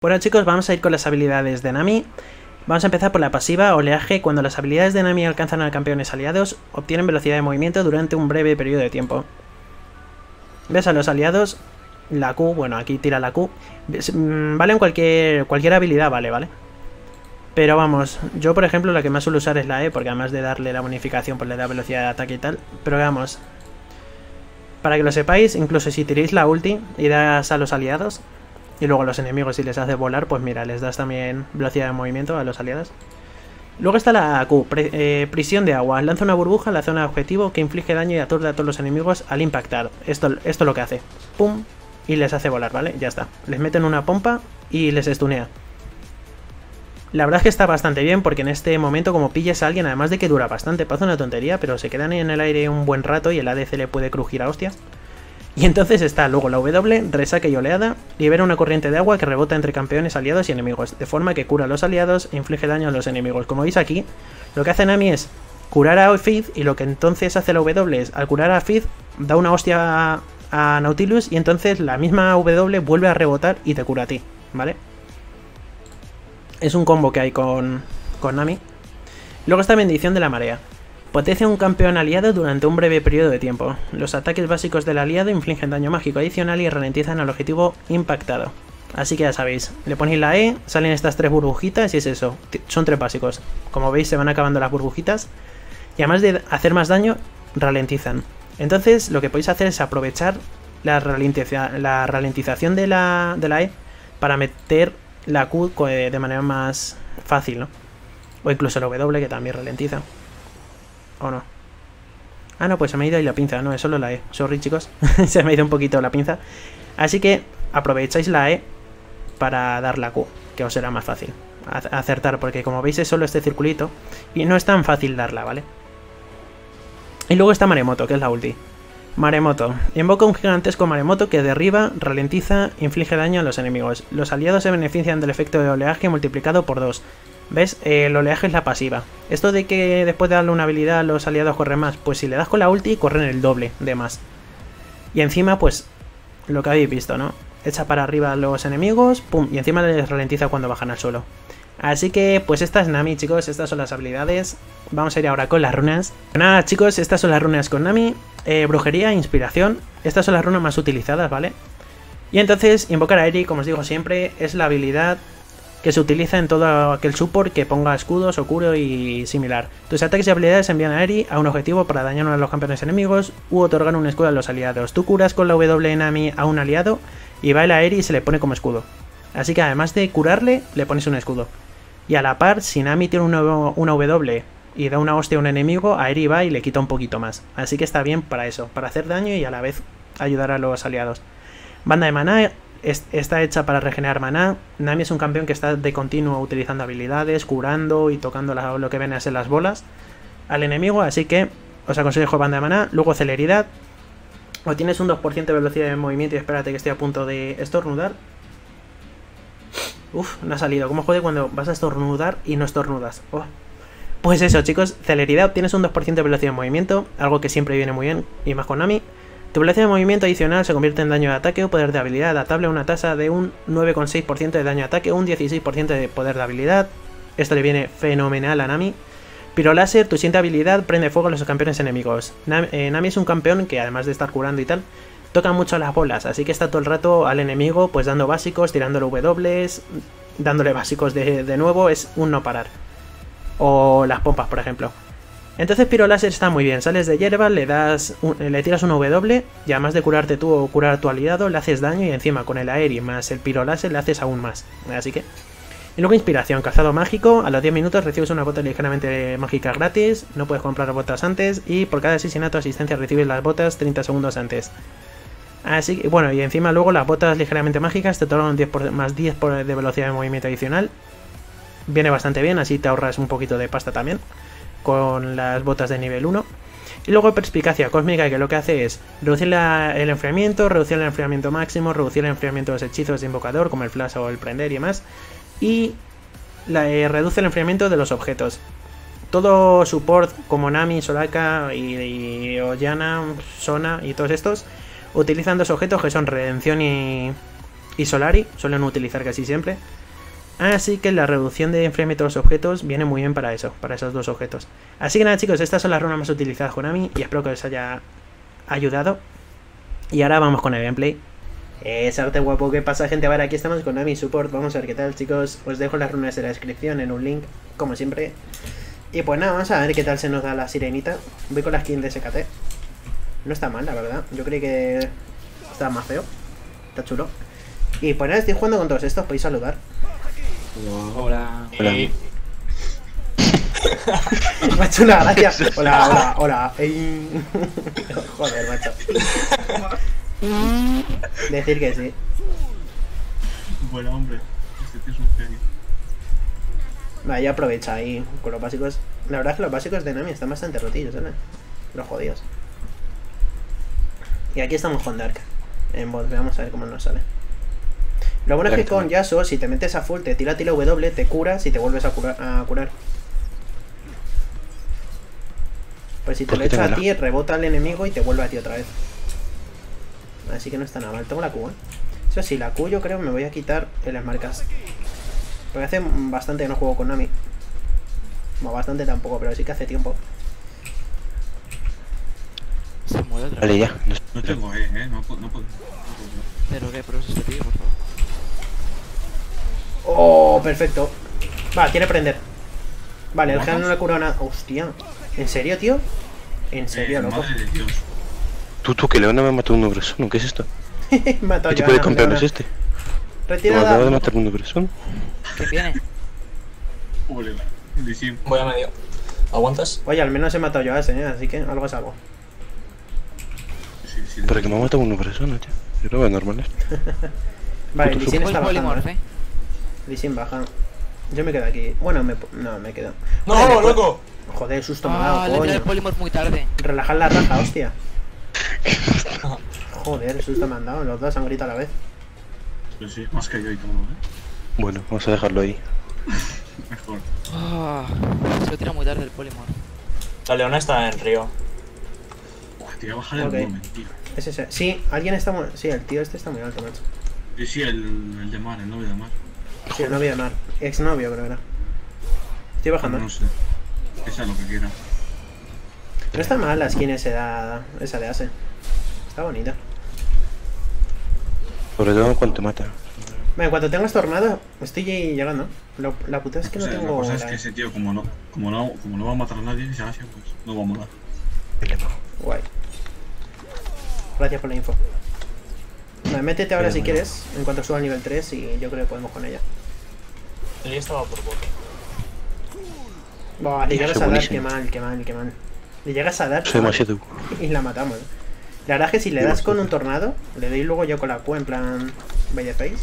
Bueno chicos, vamos a ir con las habilidades de Nami. Vamos a empezar por la pasiva Oleaje. Cuando las habilidades de Nami alcanzan a campeones aliados, obtienen velocidad de movimiento durante un breve periodo de tiempo. ¿Ves a los aliados? La Q, bueno, aquí tira la Q. Mm, vale en cualquier, cualquier habilidad, vale, ¿vale? Pero vamos, yo por ejemplo la que más suelo usar es la E, porque además de darle la bonificación, pues le da velocidad de ataque y tal. Pero vamos, para que lo sepáis, incluso si tiréis la ulti y das a los aliados, y luego a los enemigos si les hace volar, pues mira, les das también velocidad de movimiento a los aliados. Luego está la Q, eh, prisión de agua. Lanza una burbuja en la zona objetivo que inflige daño y aturde a todos los enemigos al impactar. Esto, esto es lo que hace. Pum, y les hace volar, ¿vale? Ya está. Les meten una pompa y les estunea. La verdad es que está bastante bien porque en este momento como pilles a alguien, además de que dura bastante, pasa una tontería, pero se quedan en el aire un buen rato y el ADC le puede crujir a hostias. Y entonces está luego la W, resaca y oleada, libera una corriente de agua que rebota entre campeones aliados y enemigos, de forma que cura a los aliados e inflige daño a los enemigos. Como veis aquí, lo que hace Nami es curar a Fizz y lo que entonces hace la W es, al curar a Fizz, da una hostia a, Nautilus y entonces la misma W vuelve a rebotar y te cura a ti, ¿vale? Es un combo que hay con, con Nami. Luego está Bendición de la Marea. Potencia un campeón aliado durante un breve periodo de tiempo. Los ataques básicos del aliado infligen daño mágico adicional y ralentizan al objetivo impactado. Así que ya sabéis, le ponéis la E, salen estas tres burbujitas y es eso, son tres básicos. Como veis se van acabando las burbujitas y además de hacer más daño, ralentizan. Entonces lo que podéis hacer es aprovechar la, ralentización de la, de la E para meter la Q de manera más fácil, ¿no? O incluso la W que también ralentiza. ¿O no? Ah, no, pues se me ha ido ahí la pinza. No, es solo la E. Sorry, chicos. se me ha ido un poquito la pinza. Así que aprovecháis la E para dar la Q, que os será más fácil acertar, porque como veis es solo este circulito y no es tan fácil darla, ¿vale? Y luego está Maremoto, que es la ulti. Maremoto. Invoca un gigantesco maremoto que derriba, ralentiza, inflige daño a los enemigos. Los aliados se benefician del efecto de oleaje multiplicado por 2. ¿Ves? el oleaje es la pasiva. Esto de que después de darle una habilidad los aliados corren más, pues si le das con la ulti corren el doble de más. Y encima, pues, lo que habéis visto, ¿no? Echa para arriba a los enemigos, pum, y encima les ralentiza cuando bajan al suelo. Así que, pues esta es Nami, chicos, estas son las habilidades. Vamos a ir ahora con las runas. Nada, chicos, estas son las runas con Nami. Eh, brujería, inspiración. Estas son las runas más utilizadas, ¿vale? Y entonces, invocar a Eri, como os digo siempre, es la habilidad que se utiliza en todo aquel support que ponga escudos, curo y similar. Tus ataques y habilidades envían a Eri a un objetivo para dañar a los campeones enemigos u otorgar un escudo a los aliados. Tú curas con la W Nami a un aliado y va a Eri y se le pone como escudo. Así que además de curarle, le pones un escudo. Y a la par, si Nami tiene una, una W y da una hostia a un enemigo, a Eri va y le quita un poquito más. Así que está bien para eso, para hacer daño y a la vez ayudar a los aliados. Banda de maná está hecha para regenerar maná. Nami es un campeón que está de continuo utilizando habilidades, curando y tocando lo que ven a ser las bolas al enemigo, así que os aconsejo banda de maná. Luego celeridad. O tienes un 2% de velocidad de movimiento y espérate que estoy a punto de estornudar. Uf, no ha salido. ¿Cómo jode cuando vas a estornudar y no estornudas? Oh. Pues eso, chicos, celeridad, obtienes un 2% de velocidad de movimiento, algo que siempre viene muy bien, y más con Nami. Tu de movimiento adicional se convierte en daño de ataque o poder de habilidad, adaptable a una tasa de un 9,6% de daño de ataque un 16% de poder de habilidad. Esto le viene fenomenal a Nami. Piro láser, tu siguiente habilidad prende fuego a los campeones enemigos. Eh, Nami, es un campeón que además de estar curando y tal, toca mucho las bolas, así que está todo el rato al enemigo pues dando básicos, tirándole W, dándole básicos de, de nuevo, es un no parar. O las pompas, por ejemplo. Entonces Láser está muy bien, sales de hierba, le das le tiras un W y además de curarte tú o curar tu aliado, le haces daño y encima con el aéreo más el Láser le haces aún más. Así que... Y luego inspiración, cazado mágico, a los 10 minutos recibes una bota ligeramente mágica gratis, no puedes comprar botas antes y por cada asesinato asistencia recibes las botas 30 segundos antes. Así que, bueno, y encima luego las botas ligeramente mágicas te otorgan 10 más 10 de velocidad de movimiento adicional. Viene bastante bien, así te ahorras un poquito de pasta también con las botas de nivel 1. Y luego perspicacia cósmica, que lo que hace es reducir el enfriamiento, reducir el enfriamiento máximo, reducir el enfriamiento de los hechizos de invocador, como el flash o el prender y demás. Y eh, reduce el enfriamiento de los objetos. Todo support como Nami, Soraka y, y Oyana, Sona y todos estos utilizan dos objetos que son redención y, y Solari suelen utilizar casi siempre. Así que la reducción de frame de los objetos viene muy bien para eso, para esos dos objetos. Así que nada chicos, estas son las runas más utilizadas con Ami y espero que os haya ayudado. Y ahora vamos con el gameplay. Es arte guapo, ¿qué pasa gente? A ver, aquí estamos con Ami Support, vamos a ver qué tal chicos. Os dejo las runas en la descripción, en un link, como siempre. Y pues nada, vamos a ver qué tal se nos da la sirenita. Voy con la skin de SKT. No está mal, la verdad. Yo creí que está más feo. Está chulo. Y pues nada, estoy jugando con todos estos, podéis saludar. Hola. Hola. Me ha hecho una gracia. Hola, hola, hola. Ey. Joder, macho. Decir que sí. Bueno, hombre, este tío es un genio. Vale, ya aprovecha ahí con los básicos. La verdad es que los básicos de Nami están bastante rotillos, ¿eh? Los jodidos. Y aquí estamos con Dark. En bot, veamos a ver cómo nos sale. Lo bueno es que con Yasuo, si te metes a full, te tira tiro W, te curas y te vuelves a curar. A curar. Pues si te ¿Por lo echa a ti, rebota al enemigo y te vuelve a ti otra vez. Así que no está nada mal. Tengo la Q, ¿eh? Eso sí, la Q yo creo que me voy a quitar en las marcas. Porque hace bastante que no juego con Nami. Bueno, bastante tampoco, pero sí que hace tiempo. Se mueve otra Vale, vez. ya. Nos- No tengo E, eh, no puedo. No puedo. Pero qué, pero es este tío. Oh, perfecto. Va, quiere prender. Vale, el ¿Matas? gen no le ha curado nada. Hostia. ¿En serio, tío? ¿En serio, Eh, loco? Madre de Dios. Tú, tú, que Leona me ha matado uno persona. ¿Qué es esto? Mató ¿Qué tipo de a campeón es este? Me Retirada. acaba de matar persona. ¿Qué. Lisim. Voy a medio. ¿Aguantas? Oye, al menos he matado yo a ese, ¿eh? así que algo es algo. Sí, sí, Pero que me ha matado uno persona, tío. Yo lo veo normal esto. Vale, Tengo está bajando. ¿eh? Lee Sin baja. Yo me quedo aquí. Bueno, me... no, me quedo. ¡No, loco! Joder, susto me ha Ah, dado, le el coño. muy tarde. Relajar la raja, hostia. Joder, susto me han dado. Los dos han gritado a la vez. Pero sí, más que yo y todo, eh. Bueno, vamos a dejarlo ahí. Mejor. Ah, se lo tira muy tarde el polimorf. La leona está en río. Buah, te voy a bajar el volumen, tío. Es ese. Sí, alguien está muy... Sí, el tío este está muy alto, macho. Sí, sí, el, el de Mar, el novio de Mar. Sí, el novio de Mar. Exnovio, creo que era. Estoy bajando. No sé. Esa es lo que quiera. No está mal la skin esa de, esa de Ase. Está bonita. Sobre todo en cuanto mata. Vale, en cuanto tengas tornado, estoy llegando. Lo- la puta es que O no sea, tengo. la cosa es que ese tío, como no, como no, como no va a matar a nadie, se hace, pues no va a molar. Guay. Gracias por la info. Vale, métete ahora si bueno. quieres, en cuanto suba al nivel 3 y yo creo que podemos con ella. El estaba por bote. Buah, le llegas a dar, buenísimo. qué mal, qué mal, qué mal. Le llegas a dar Soy mal, demasiado. y la matamos. La verdad es que si le das con un tornado, le doy luego yo con la Q en plan Face.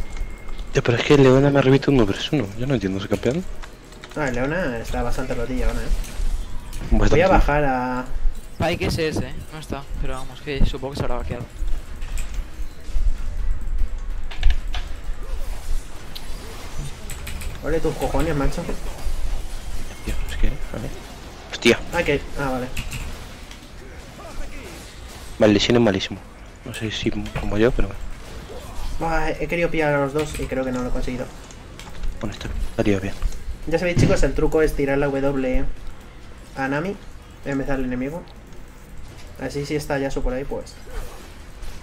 Ya, pero es que Leona me ha revisto uno persona. Yo no entiendo ese campeón. Ah, Leona está bastante rotilla ahora, eh. Voy a bajar a. Pike es ese, eh. No está. Pero vamos, que supongo que se habrá vaqueado. Ole tus cojones, macho. Tío, es que. Vale. Hostia. Ah, que. Ah, vale. Lesión es malísimo. No sé si como yo, pero bueno. He querido pillar a los dos y creo que no lo he conseguido. Bueno, está bien. Ha bien. Ya sabéis, chicos, el truco es tirar la W a Nami en vez del enemigo. Así si está Yasuo por ahí, pues.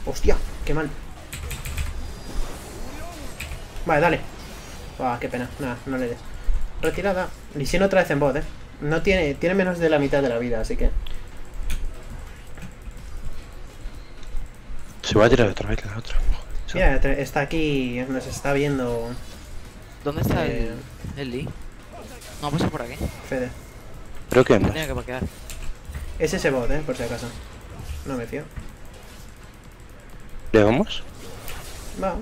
¡Hostia! ¡Qué mal! Vale, dale. Buah, qué pena. Nada, no le des. Retirada. Lissin otra vez en bot, eh. No tiene, tiene menos de la mitad de la vida, así que. Se va a tirar otra vez la otra. Mira, está aquí, nos está viendo ¿Dónde está Eh. el, el Lee? No, pues por aquí. Fede. Creo que. Tenía que. Es ese bot, eh, por si acaso. No me fío. ¿Le vamos? Va.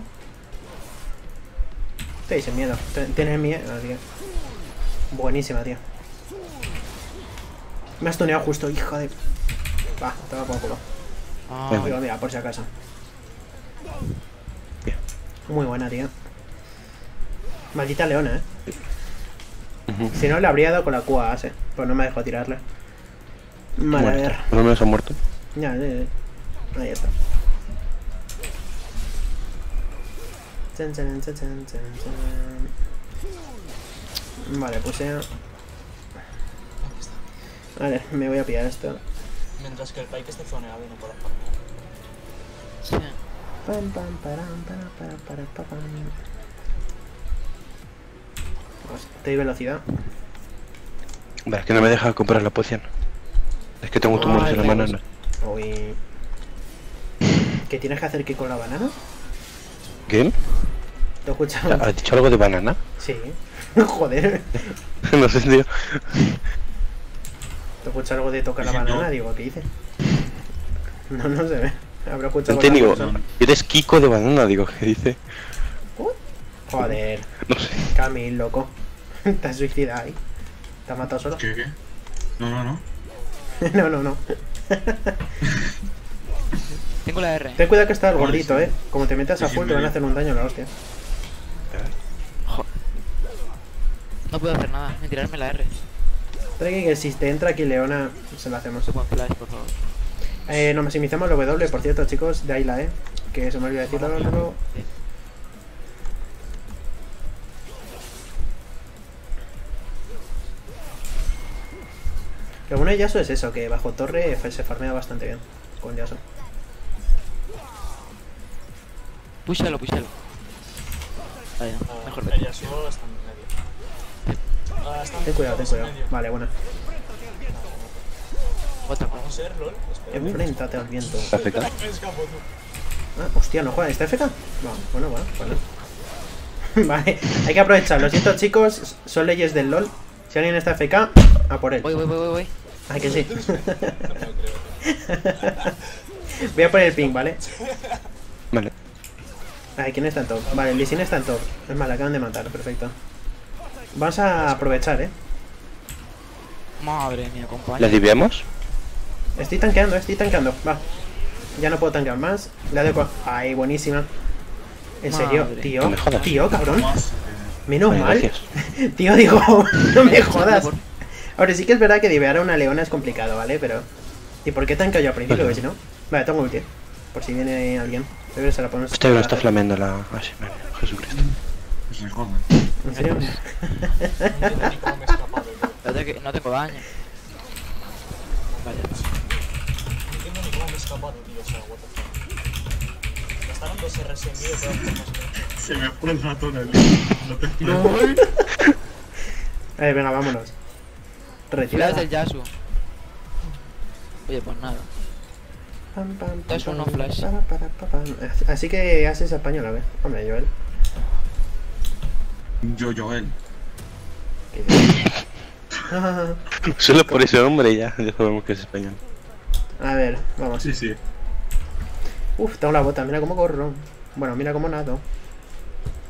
Sin miedo. Tienes miedo, que. Buenísima, tío. Me has tuneado justo, hijo de. Va, te va por culo. Ah. Digo, mira, por si acaso. Muy buena, tío. Maldita leona, eh. Si no, le habría dado con la Q a Ase, pues no me dejó tirarle. Vale, a ver. Por lo menos ha muerto. Ya, ya, ya. Ahí está. Vale, está. Vale, me voy a pillar esto. Mientras que el Pike esté zoneado y no farmear. Sí. Pam, pam, param, para, para, para, pa, pam. Vamos, te doy velocidad. Vale, es que no me deja comprar la poción. Es que tengo tumores Ay, en la banana. Uy. ¿Qué tienes que hacer que con la banana? ¿Quién? ¿Te he escuchado? ¿Has dicho algo de banana? Sí. Joder. no sé, tío. ¿Te escuchado algo de tocar la no. banana? Digo, ¿qué dice? No, no se ve. Habrá escuchado Te digo, cosa. eres Kiko de banana, digo, ¿qué dice? Joder. No sé. Camil, loco. Te has suicidado ahí. ¿Te has matado solo? ¿Qué, qué? No, no, no. no, no, no. Tengo la R. Ten cuidado que está el Vale, gordito, eh. Como te metas a full te van a hacer un daño la hostia. No puedo hacer nada, ni tirarme la R. Que, si te entra aquí Leona, se la hacemos. Flash, por favor. Eh, nos maximizamos el W, por cierto, chicos, de Ayla, eh. Que se me olvidó decirlo luego. Lo bueno de Yasuo es eso, que bajo torre se farmea bastante bien con Yasuo. Púchalo, púchalo. Vaya, Ah, mejor. Yasuo está Ten cuidado, ten cuidado. Vale, buena. Otra Vamos a ser, lol. Espera. Enfréntate al viento. Tú. Ah, hostia, no juega. ¿Está FK? No, bueno, bueno, bueno. vale, hay que aprovechar. Lo siento, chicos, son leyes del LOL. Si alguien está FK, a por él. Voy, voy, voy, voy, voy. Ay, que sí. Voy a poner el ping, ¿vale? Vale. Ay, ¿quién está en top? Vale, Lee Sin está en top. Es más, la acaban de matar, perfecto. Vamos a aprovechar, ¿eh? Madre mía, compañero. ¿La diviamos? Estoy tanqueando, estoy tanqueando. Va. Ya no puedo tanquear más. La de Ay, buenísima. En serio, tío. No me jodas. Tío, cabrón. Eh, Menos Vale, mal. gracias. Tío, digo, no me jodas. Ahora sí que es verdad que divear a una leona es complicado, ¿vale? Pero. ¿Y por qué tan yo al principio? Si no. Vale, tengo ulti. Por si viene alguien. Que se la ponemos. No está flameando la. Ah, sí, vale. Jesucristo. que se jodan. ¿En serio? No entiendo ni cómo me he escapado, yo. Espérate que no tengo daño. Vaya. No entiendo ni cómo me he escapado, tío. O sea, what the fuck. Gastaron dos Rs en mí de todas formas. pero- Se me fue el ratón el No te explico. Eh, venga, vámonos. Del Yasuo. Oye, pues nada. Pam, pam, Es pam, flash. Así que haces español, a ver. Hombre, Joel. Yo, Joel. Solo por ese nombre ya, ya sabemos que es español. a ver, vamos. Sí, sí. Uf, tengo la bota, mira cómo corro. Bueno, mira cómo nado.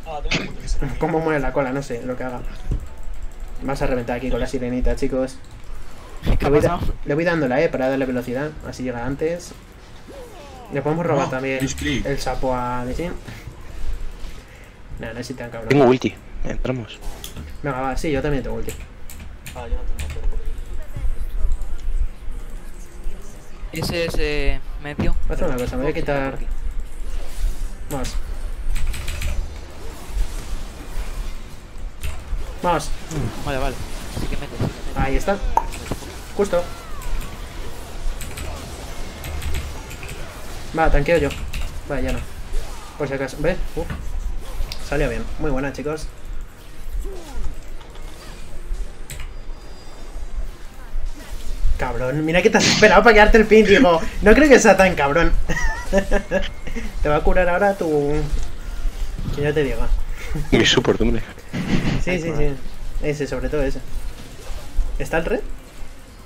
Ah. Cómo mueve la cola, no sé, lo que haga. Vamos a reventar aquí con la sirenita, chicos. ¿Qué Le voy, le voy dándola, eh, para darle velocidad. Así llega antes. Le podemos robar No, también el sapo a Lisin. Nah, necesitan cabrón. Tengo ulti. Entramos. Venga, va, sí, yo también tengo ulti. Ah, yo no tengo, aquí. Ese es eh, medio. Voy a hacer una cosa, me voy a quitar- Vamos. Vamos. Vale, vale. Sí que metes, sí que metes. Ahí está. Justo. Va, tanqueo yo. Vale, ya no. Por si acaso. ¿Ves? Uf. Salió bien. Muy buena, chicos. Cabrón, mira que te has esperado para quedarte el pin, digo. No creo que sea tan cabrón. te va a curar ahora tu. Que yo te diga. Mi support, hombre. Sí, sí, sí. Ese, sobre todo ese. ¿Está el red?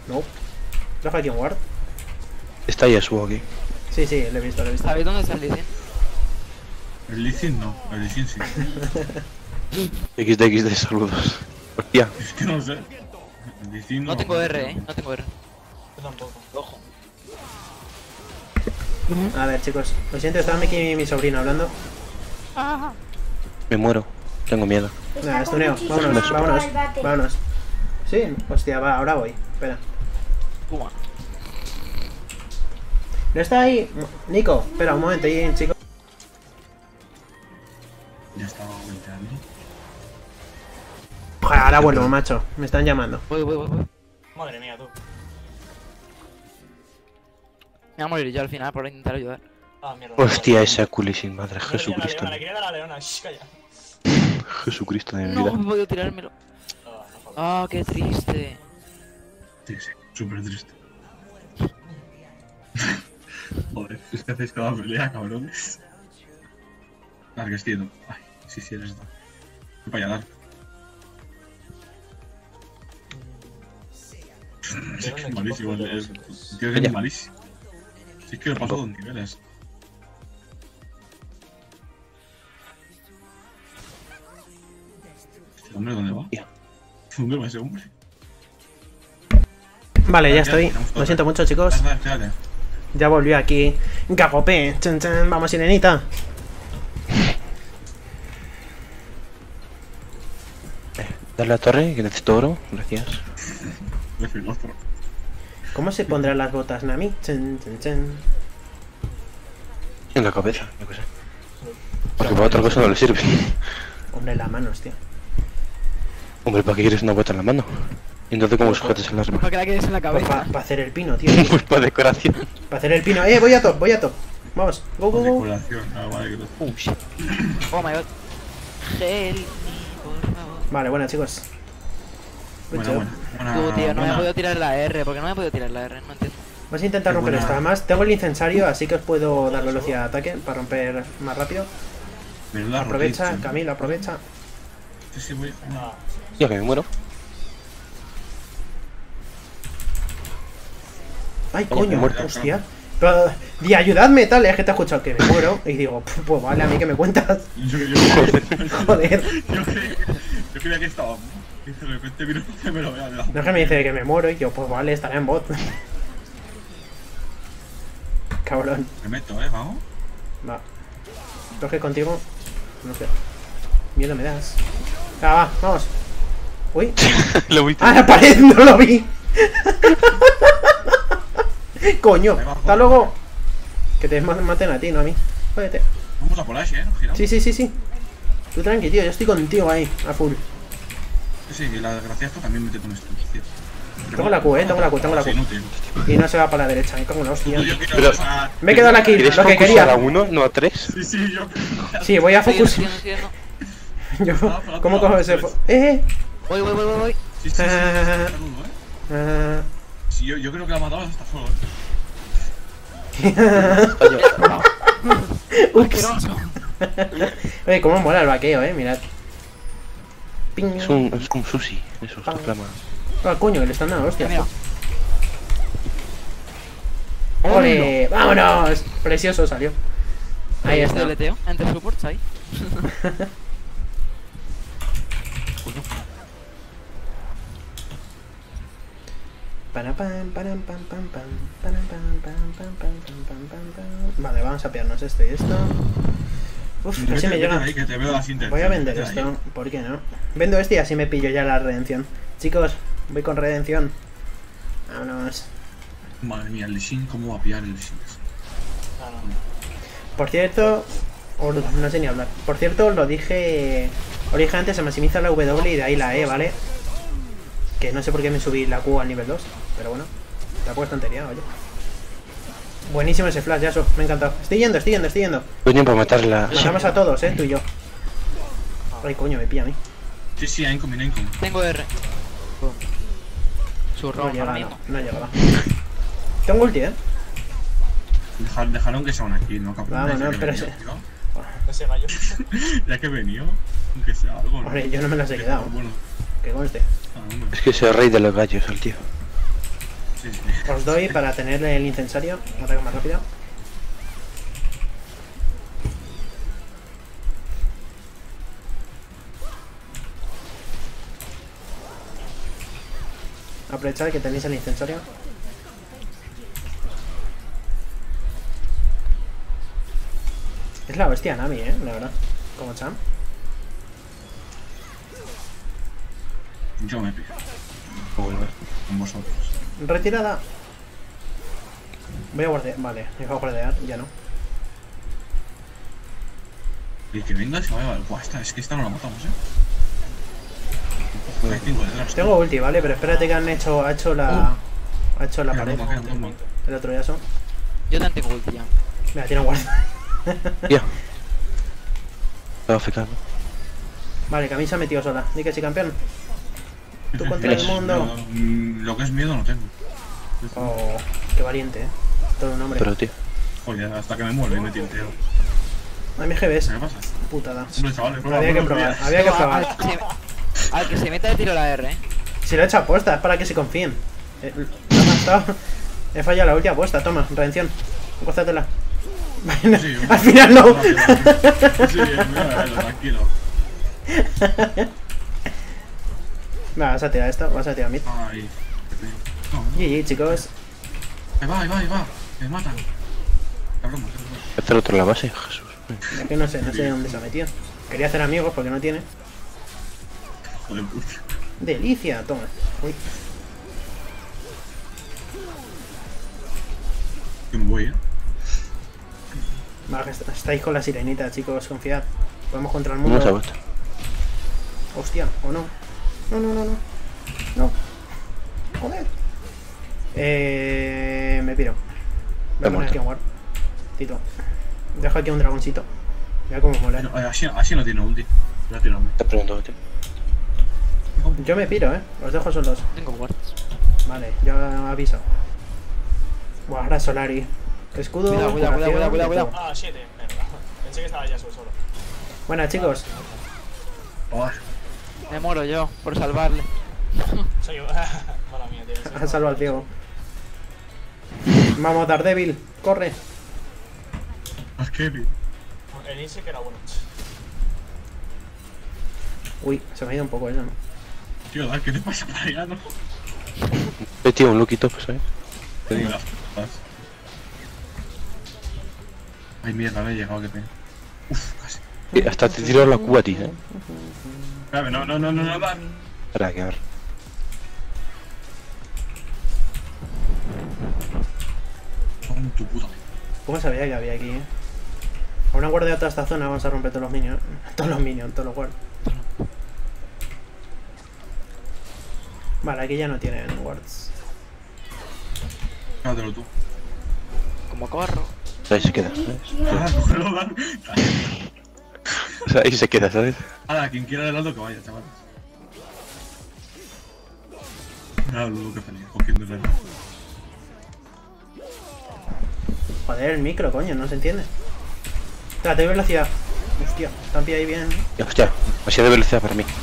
No. ¿Trajo aquí un ward? Está Yasuo aquí. Sí, sí, lo he visto, lo he visto. ¿Sabéis dónde está el Licen? El Licin no. El Licin sí. XD, XD, saludos. Hostia, Es que no sé. Licin. No tengo R, eh. No tengo R tampoco. Ojo. A ver, chicos. Lo siento, estaba aquí mi, mi sobrino hablando. Me muero. Tengo miedo. Estuneo. Vámonos, vámonos. Vámonos. Sí, hostia, ahora voy. Espera. No está ahí. Nico, espera un momento, ahí, chicos. Ya estaba aumentando. Ahora vuelvo, macho. Me están llamando. Voy, voy, voy. Madre mía, tú. Me voy a morir yo al final por intentar ayudar. Ah, mierda. Hostia, esa culisín, madre. No Jesucristo. le quería dar a la leona. Shh, calla. Jesucristo de mi No, vida. he podido tirármelo. Ah, no. Ah, qué triste. Sí, sí, súper triste. Joder, es que hacéis cada pelea, cabrones. Dar, que estoy yendo. Ay, sí, sí, eres Dar. Voy para allá, Dar. Sí, que es malísimo, es, es, el tío es malísimo. Es que lo paso dos niveles. ¿Este hombre dónde va? ¿Dónde va ese hombre? Vale, ya estoy. Lo siento mucho, chicos. Ya volvió aquí. Gagopé. Vamos, sirenita. Dale a la torre, que necesito oro. Gracias. ¿Cómo se pondrán las botas, Nami? Chan, chan, chan. En la cabeza, yo qué sé. Porque para otra cosa no le sirve. Hombre, las manos, tío. Hombre, ¿para qué quieres una bota en la mano? Y entonces, ¿cómo sujetas el arma? Para que la quedes en la Para cabeza. hacer el pino, tío. Pues para decoración. Para hacer el pino. Eh, voy a top, voy a top. Vamos, go, go, go. Decoración. Ah, vale, que lo- Oh, shit. Oh my god. Help me, por favor. Vale, bueno, chicos. Buena. Tú, tío, no me he podido tirar la R. ¿Por qué no me he podido tirar la R? No entiendo. Vas a intentar Qué romper buena. esto. Además, tengo el incensario, así que os puedo dar velocidad de ataque para romper más rápido. Menuda Aprovecha, rotation. Camilo, aprovecha. Sí, sí, voy. Ya que me muero. Ay, Oye, coño, muerto. hostia. Pero, di, ayudadme, tal, es que te he escuchado que me muero. Y digo, "Pu- pues vale, a mí que me cuentas. Yo, yo, yo, Joder. yo, que estaba. Y de repente vino y me lo vea de la No es que me dice que me muero y yo, pues vale, estaré en bot. Cabrón. Me meto, eh, vamos. Va. Coge contigo. No sé. Miedo me das. Ah, va, vamos. Uy. Lo vi. ¡Ah, la pared! ¡No lo vi! Coño, hasta luego. Que te ma- maten a ti, no a mí. Jódete. Vamos a por Ash, eh, giramos. Sí, sí, sí, sí. Tú tranqui, tío, yo estoy contigo ahí, a full. Sí, y la desgracia esto también mete con esto, tío. Tengo la Q, eh, tengo la Q, tengo la Sí, Q. Y no se va para la derecha, me cago en la hostia. Pero- Me he quedado aquí, ¿Quieres lo que concursar a quería. uno, no a tres? Sí, sí, yo. Sí, voy a focus. Yo, ¿Cómo cojo ese fo- ¡Eh! Voy, voy, voy, voy, voy. Sí, sí, sí, sí, Ah. eh. Ah, Sí, yo, creo que la matamos hasta solo, eh. Ups. Oye, cómo mola el vaqueo, eh, mirad. Ping. Es un, es un sushi, eso, esta flama. Ah, coño, que le están dando hostias. Mira. ¡Ole! ¡Vámonos! Precioso salió. Ahí está. deleteo entre supports ahí. Para, pam, pam, pam, pam, pam, pam, pam, pam, pam, pam, pam, pam. Vale, vamos a pillarnos esto y esto. Uf, Vete- casi me vete llega. ahí, que te veo las intenciones, Voy a vender ahí. esto, ¿por qué no? Vendo este y así me pillo ya la redención. Chicos, voy con redención. Vámonos. Madre mía, el Shin, ¿cómo va a pillar el Shin? no. Por cierto, no sé ni hablar. Por cierto, lo dije. Antes, se maximiza la W y de ahí la E, ¿vale? Que no sé por qué me subí la Q al nivel 2, pero bueno, tampoco es tontería, oye. Buenísimo ese flash, Yaso, me ha encantado. Estoy yendo, estoy yendo, estoy yendo. Coño, para matarla. Matamos a todos, eh, tú y yo. Ay, coño, me pilla a mí. Sí, sí, incoming, incoming. Tengo R. Boom. Su No round llega, ahora no, no llega. Tengo ulti, eh. Dejar, dejaron que sea una kill, ¿no? Cabrón, Vamos, no, pero venía, ese- gallo. Ya que he venido, aunque sea algo, ¿no? Hombre, yo no me las he quedado. Bueno, Que conste. ah, Es que es el rey de los gallos, el tío. Os doy para tener el incensario. Ataque más rápido. Aprovechad que tenéis el incensario. Es la bestia Nami, eh, la verdad. Como Cham. Yo me pido Bueno, con vosotros. Retirada. Voy a guardear. Vale, iba a guardear, ya no. Y que venga se va a llevar. Buah, esta, es que esta no la matamos, eh. tengo detrás. Tengo ulti, ¿vale? Pero espérate que han hecho, ha hecho la... Ha hecho la pared. El otro Yasuo. Yo también tengo ulti ya. Mira, tiene. Estaba fecando. Vale, ha metido sola. Di que sí, campeón. Tú contra el mundo. Lo, mm, lo que es miedo no tengo. Oh, qué valiente, eh. Todo un hombre. Pero tío. Oye, hasta que me muero y me tilteo. A mi GBs. ¿Qué pasa? Putada. Hombre, chavales, prueba, Había que probar, había que No, probar. Al que, se, al que se meta de tiro la R, eh. Si lo he hecho apuesta, es para que se confíen. Eh, he fallado la última apuesta, toma, redención. Gózatela. Sí, Al final no. Sí, mira, tranquilo. Va, vas a tirar esto, vas a tirar mid. Ay. qué. No, no. GG, chicos. Ahí va, ahí va, ahí va. Me matan. Cabrón, cabrón. Este el otro la base, Jesús. Es que no sé, no sé dónde se ha metido. Quería hacer amigos porque no tiene. Joder. Delicia, toma. Uy, me voy, eh. va, que est- estáis con la sirenita, chicos, confiad. Vamos contra el Vamos a mundo. bot. Hostia, o no. No, no, no, no. No. Joder. Eh. Me piro. Voy a poner aquí un guard. Tito. Dejo aquí un dragoncito. Mira cómo mola. Eh, Así, así no tiene ulti. Voy a tirarme. Te pregunto, tío. Yo me piro, eh. Os dejo solos. Tengo wards. Vale, yo aviso. Buah, ahora Solari. Escudo. Cuidado, cuidado, cuidado, cuidado, todo. cuidado. Ah, 7, mierda. Pensé que estaba ya solo. Bueno, chicos. Ay, Me muero yo por salvarle. Soy yo. Mala mía, tío. Salvado al ciego. Vamos, Daredevil. Corre. es que El Inse que era bueno. Uy, se me ha ido un poco eso, ¿no? Tío, ¿qué te pasa para allá, no? Eh, tío, un loquito, pues, ¿sabes? Te digo. Ay, mierda, me he llegado, que pena. Uf, casi. Eh, Hasta te tiro la Q a ti, eh. Espérame, no, no, no, no, no, Dar. Espera, que a ver. Con tu puta. ¿Cómo sabía que había aquí, eh? Aún han guardado toda esta zona, vamos a romper todos los minions. Todos los minions, todos los guards. Vale, aquí ya no tienen wards. Quédatelo tú. Como corro. Ahí se queda. Ah, Dar. O sea, ahí se queda, ¿sabes? Ahora, quien quiera el alto que vaya, chavales. Mira lo que venía, cogiendo el. Joder, el micro, coño, no se entiende. Espérate, hay velocidad. Hostia, Tampi ahí bien. Ya, Hostia, demasiada velocidad para mí.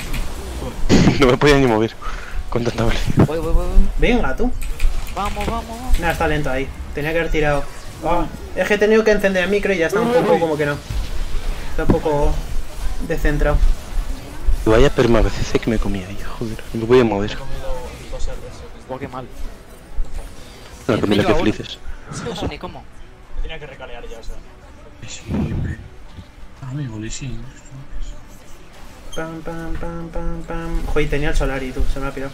No me podía ni mover con tanta velocidad. Voy, voy, voy, voy. Venga, tú. Vamos, vamos. Nada, está lento ahí. Tenía que haber tirado. Ah, es que he tenido que encender el micro y ya está un poco como que no. Está un poco descentrado. Y vaya perma veces que me comía ahí, joder. No me mover. Comido dos Rs. Oh, qué mal. Comida que aún. felices. No sé ni cómo. Me tenía que recalear ya, o sea. Siempre. Amigo, Lissin. Pam, pam, pam, pam, pam. Joder, tenía el Solari, tú, se me ha pirado.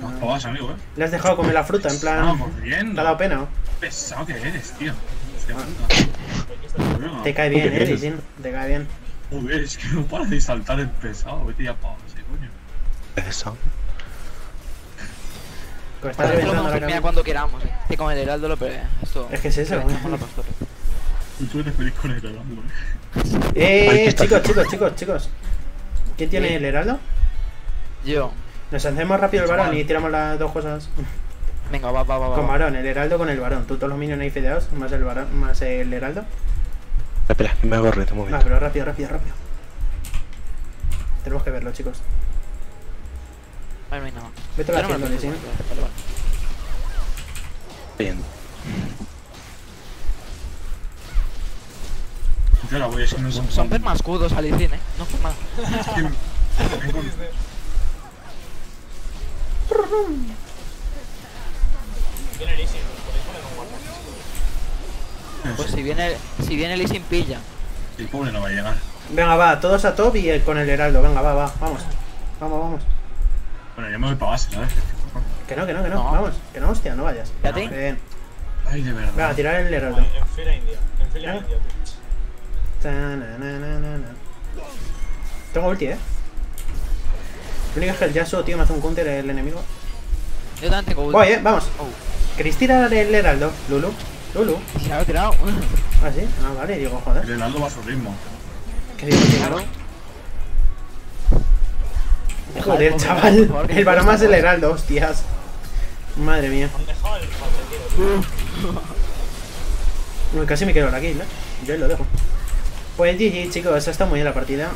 No jodas, amigo, eh. Le has dejado comer la fruta, en plan. Vamos, ¿Te bien. ha dado pena? o? pesado que eres, tío. Hostia Ah. puta. Te cae bien, ¿Qué eh? Lisin. Te cae bien. Joder, es que no para de saltar el pesado. Vete ya pa' ese coño. Está reventando la terminar cama. cuando queramos. eh. Que con el heraldo lo pero esto. Es que es eso. Y tú eres feliz con el helado, eh. Eh, chicos, chicos, chicos, chicos. ¿Quién tiene Sí. el heraldo? Yo. Nos hacemos rápido el varón Chaval. y tiramos las dos cosas. Venga, va, va, va. Con va. varón, el heraldo con el varón. Tú todos los minions ahí fedeados, más el varón, más el heraldo. Espera, que me hago reto un Va, momento. pero rápido, rápido, rápido. Tenemos que verlo, chicos. Vale, no hay nada. Vete haciendo, pienso, vale, vale. Bien. Yo la voy a decir no Son, son permascudos al Izin, eh. No fue mal. Es que. Viene Pues si viene, si viene el Izin pilla. El pobre no va a llegar. Venga, va, todos a top y el- con el heraldo. Venga, va, va, vamos. Vamos, vamos. Bueno, yo me voy para base, ¿sabes? Que no, que no, que no. No. Vamos, que no, hostia, no vayas. Espérate. Bien. Ay, de verdad. Venga, tirar el heraldo. Vale, en fila india. En fila ¿Eh? india, tío. Ta, na, na, na, na, na. Tengo ulti, eh. Lo único es que el Yasuo, tío, me hace un counter el enemigo. Yo también tengo ulti. Voy, eh, vamos. Oh, ¿Queréis tirar el heraldo, Lulu? Lulu. se lo he tirado. ¿Ah, sí? Ah, vale, digo, joder. El va a su ritmo. ¿Qué digo, tío? Joder, chaval. El más cuesta, el heraldo, hostias. Madre mía. Tío. Uy, casi me quedo la kill, ¿eh? Yo ahí lo dejo. Pues GG, chicos, ha estado muy bien la partida.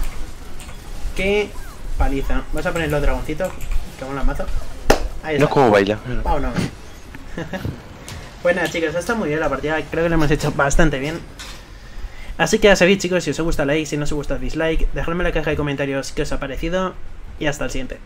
Qué paliza. Vas a poner los dragoncitos, que la mazo. Ahí No está. es como baila. Vámonos. nada, chicos, ha estado muy bien la partida. Creo que lo hemos hecho bastante bien. Así que ya sabéis, chicos, si os gusta like, si no os gusta dislike, dejadme en la caja de comentarios qué os ha parecido. Y hasta el siguiente.